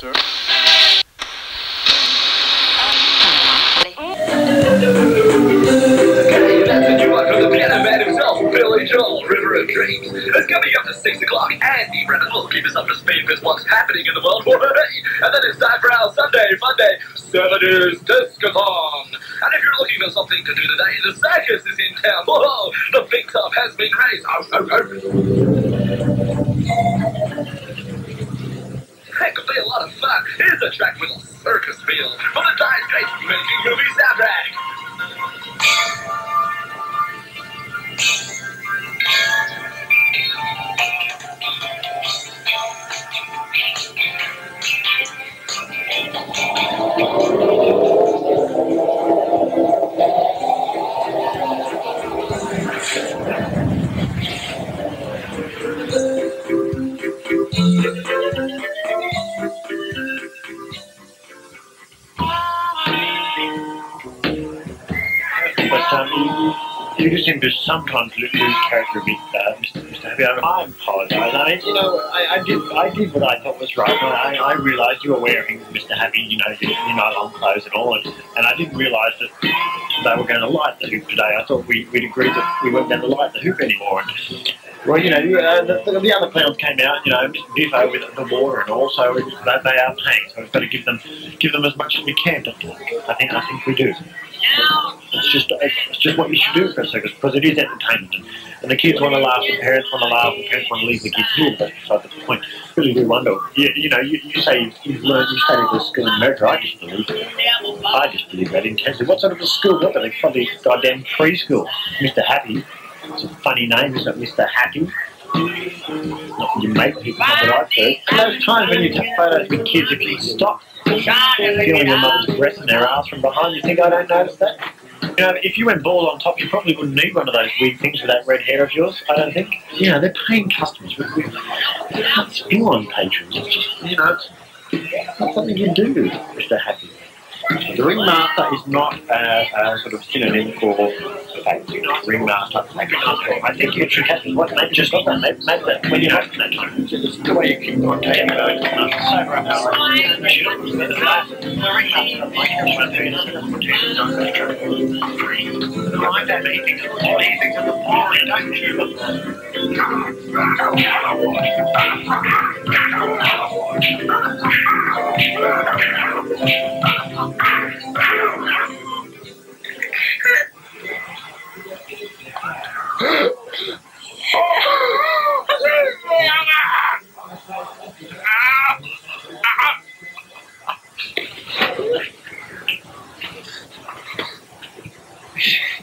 sir. It's coming up at 6 o'clock. Brennan will keep us up to speed with what's happening in the world. and then it's time for our Sunday, Monday, 70s Discathon. And if you're looking for something to do today, the circus is in town. Whoa, the big top has been raised. Oh, oh, oh. That could be a lot of fun. Here's a track with a circus feel from the Dire Straits making movie soundtrack. You, just seem to sometimes lo- lose character uh, Mr. Happy. I, apologise. I you know, I, I did I did what I thought was right. I, I realised you were wearing Mr. Happy, you know, your, nylon clothes and all, and, and I didn't realise that they were going to light the hoop today. I thought we, we'd agreed that we weren't going to light the hoop anymore. And, well, you know, uh, the, the, the other clowns came out, you know, Mr. Biffo with the water and all, so they, they are paying. So we've got to give them give them as much as we can. I think I think we do. It's just it's just what you should do for a circus because it is entertainment, and, and the kids want to laugh, the parents want to laugh, the parents want to leave the kids here. But beside the point, really do wonder. You, you know, you, you say you've learned, you've studied this school in America. I just believe it. I just believe that intensely. What sort of a school was it? It's probably goddamn preschool. Mr. Happy. It's a funny name, isn't it, Mr. Happy? That you make people know what I've heard. And those times when you take photos with kids, if you stop feeling your mother's breath in their ass from behind, you think I don't notice that? You know, if you went bald on top, you probably wouldn't need one of those weird things with that red hair of yours, I don't think. Know, they're paying customers. We, we, we can't spill on patrons. It's just, you know, it's not something you do, Mr. Happy. The ringmaster is not a, a sort of synonym for a ringmaster. I think you should have what maybe just got that maybe that when you have that it's the way uh, you keep on taking it over sober up our you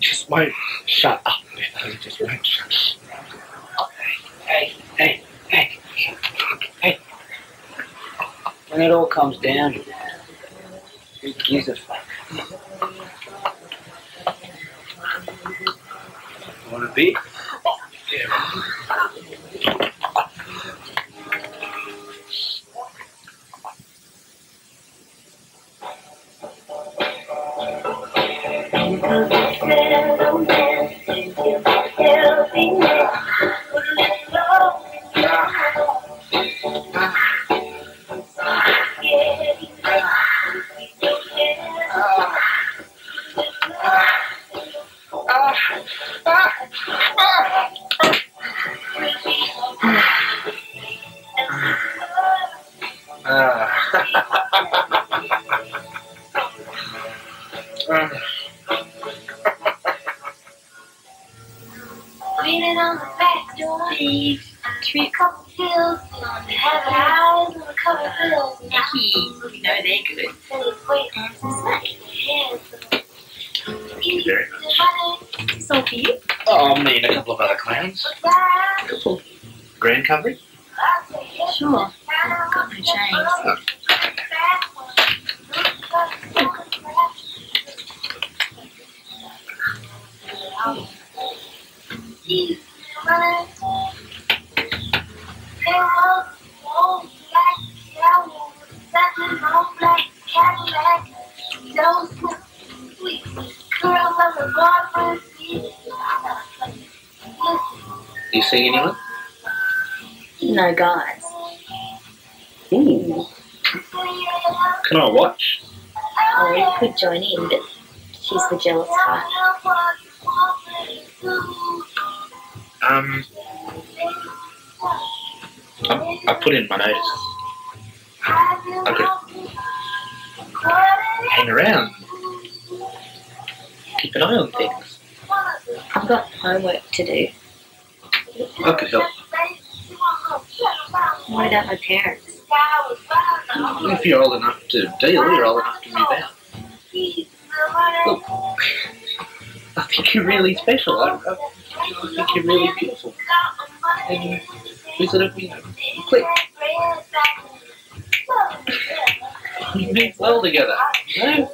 Just won't shut up. They just won't shut up. Hey, hey, hey. When it all comes down, who gives a fuck? Want a beer? Leaning on the back door, leaves three couple pills, have eyes on the cover pills. Nicky, you know they're good. Sophie, Oh, me and a couple of other clowns. Grand Country? sure. Got no change. Oh. You see anyone? No guys. Ooh. Can I watch? Oh, you could join in, but she's the jealous type. Um, I, I put in my notice. I could hang around, keep an eye on things. I've got homework to do. I could help. What about my parents? If you're old enough to deal, you're old enough to move out. Look, I think you're really special. I, I, Think you're really beautiful. And sort of, you know, click. We move well together. You know?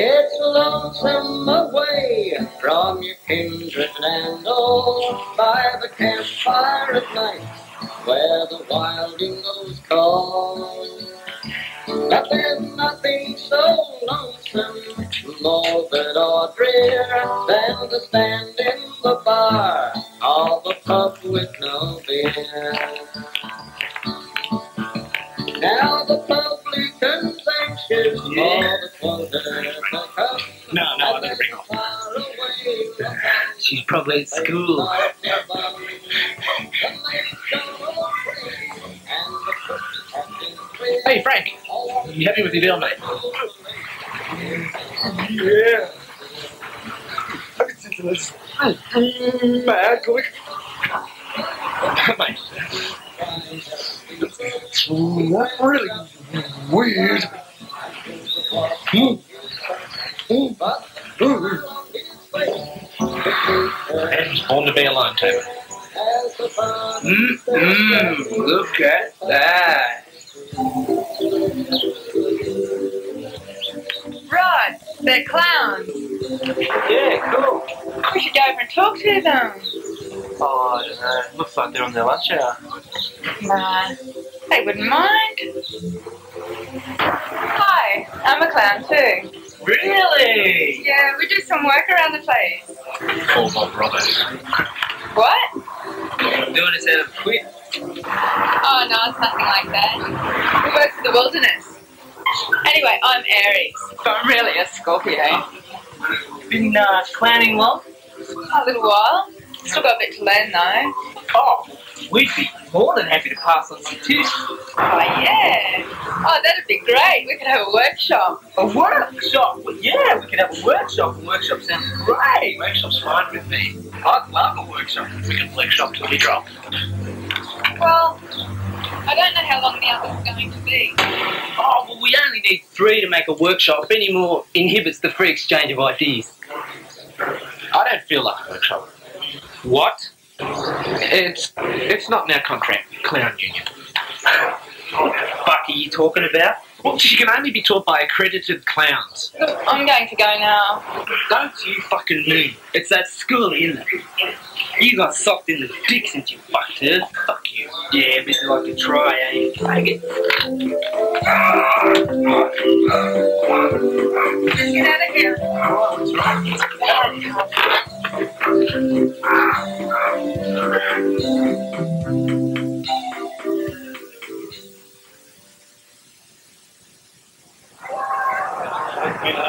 It's lonesome away from your kindred and all oh, by the campfire at night where the wild dingoes call. But there's nothing so lonesome, morbid or drear than to stand in the bar of a pub with no beer. Now the publican's anxious for the quota She's probably at school. Hey, Frank. You happy with your deal, mate? Yeah. I can see this. Mad mate. It's really weird. Hmm. Hmm. Hmm. And born to be alone, Taylor. Mmm, look at that. Right, they're clowns. Yeah, cool. We should go over and talk to them. Oh, I don't know. Looks like they're on their lunch hour. Nah, they wouldn't mind. Hi, I'm a clown too. Really? Yeah, we do some work around the place. Call my brother. What? Doing this out of quit. Oh no, it's nothing like that. We work for the wilderness. Anyway, I'm Aries, but I'm really a Scorpio. Been uh, clowning long? A little while. Still got a bit to learn though. Oh, we'd be more than happy to pass on some tips. Oh yeah. Oh, that'd be great. We could have a workshop. A workshop? Well, yeah, we could have a workshop. A workshop sounds great. Workshop's fine with me. I'd love a workshop. We can workshop till we drop. Well, I don't know how long the other's going to be. Oh, well, we only need three to make a workshop. Any more inhibits the free exchange of ideas. I don't feel like a workshop. What? It's it's not in our contract, Clown Union. Fuck are you talking about? Well, she can only be taught by accredited clowns. I'm going to go now. Don't you fucking move. It's that school, isn't it? You got socked in the dick since you fucked her. Fuck you. Yeah, but you like to try, eh? Faggot. Get out of here. You know,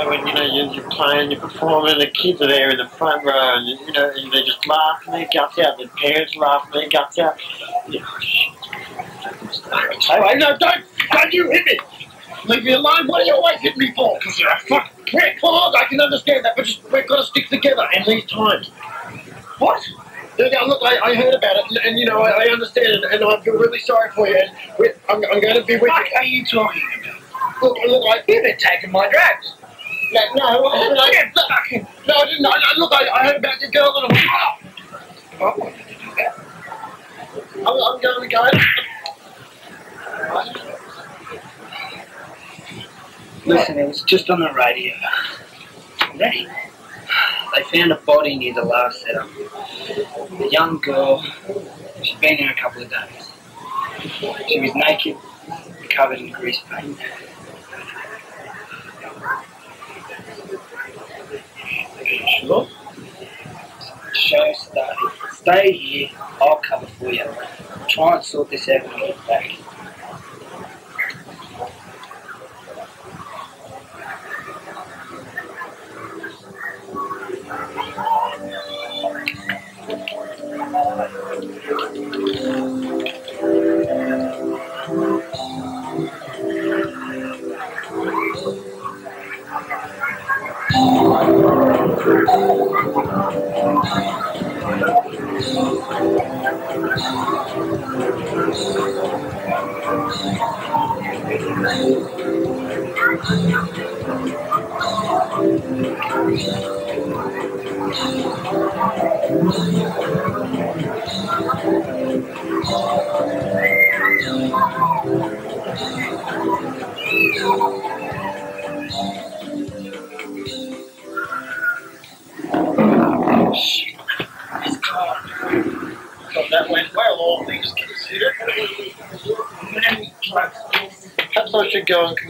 when you know you're, you're playing, you're performing, the kids are there in the front row, and you know, and they're just laughing their guts out. The parents laughing their guts out. You know, shit. Hey, no, don't, don't you hit me! Leave me alone. What are you always hitting me for? Because you're a fucking Come on, I can understand that, but just we've got to stick together. And these times, what? Yeah, look, I, I heard about it, and, and you know, I, I understand, and, and I feel really sorry for you. And I'm, I'm going to be with What you. are you talking about? Look, look, I, You've been taking my drugs. no, no, I, I, I, no, I didn't. I, I- look, I, I heard about your girl and I'm, oh, I'm, I'm going to go. Listen, it was just on the radio. Ready? They found a body near the last setup. A young girl. She'd been there a couple of days. She was naked, covered in grease paint. Sure. Show started. Stay here. I'll cover for you. Try and sort this out when I get back.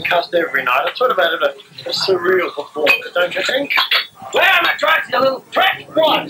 Concuss every night. It's sort of added a, a surreal performance, don't you think? Where am I trying you little prick? What?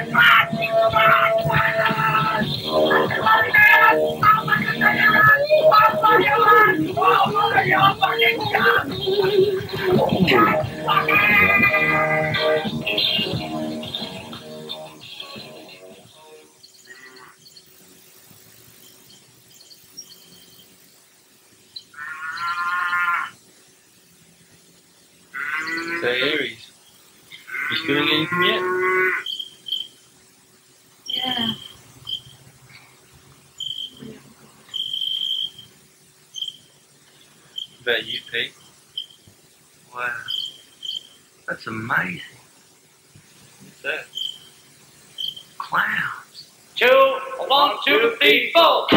Feeling anything yet? Yeah. About you, Pete? Wow. That's amazing. What's that? Clowns. Two, one, two, three, four.